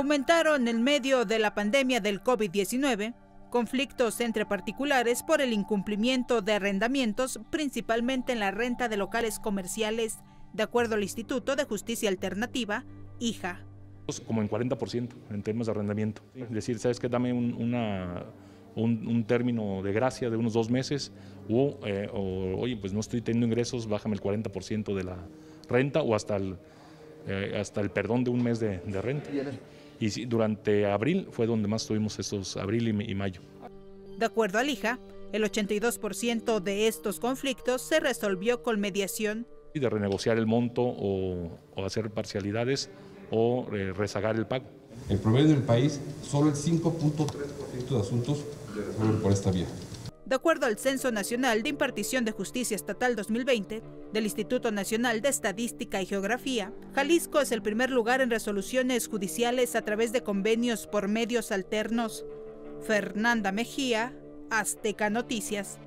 aumentaron en medio de la pandemia del COVID-19 conflictos entre particulares por el incumplimiento de arrendamientos, principalmente en la renta de locales comerciales, de acuerdo al Instituto de Justicia Alternativa, IJA. Como en 40% en temas de arrendamiento. Es decir, ¿sabes qué? Dame un, una, un, término de gracia de unos dos meses o, eh, oye, pues no estoy teniendo ingresos, bájame el 40% de la renta o hasta el, eh, hasta el perdón de un mes de, de renta. Y durante abril fue donde más tuvimos estos, abril y, mayo. De acuerdo al IJA, el 82% de estos conflictos se resolvió con mediación. Y de renegociar el monto o, hacer parcialidades o eh, rezagar el pago. El promedio del país, solo el 5.3% de asuntos se resuelven por esta vía. De acuerdo al Censo Nacional de Impartición de Justicia Estatal 2020 del Instituto Nacional de Estadística y Geografía, Jalisco es el primer lugar en resoluciones judiciales a través de convenios por medios alternos. Fernanda Mejía, Azteca Noticias.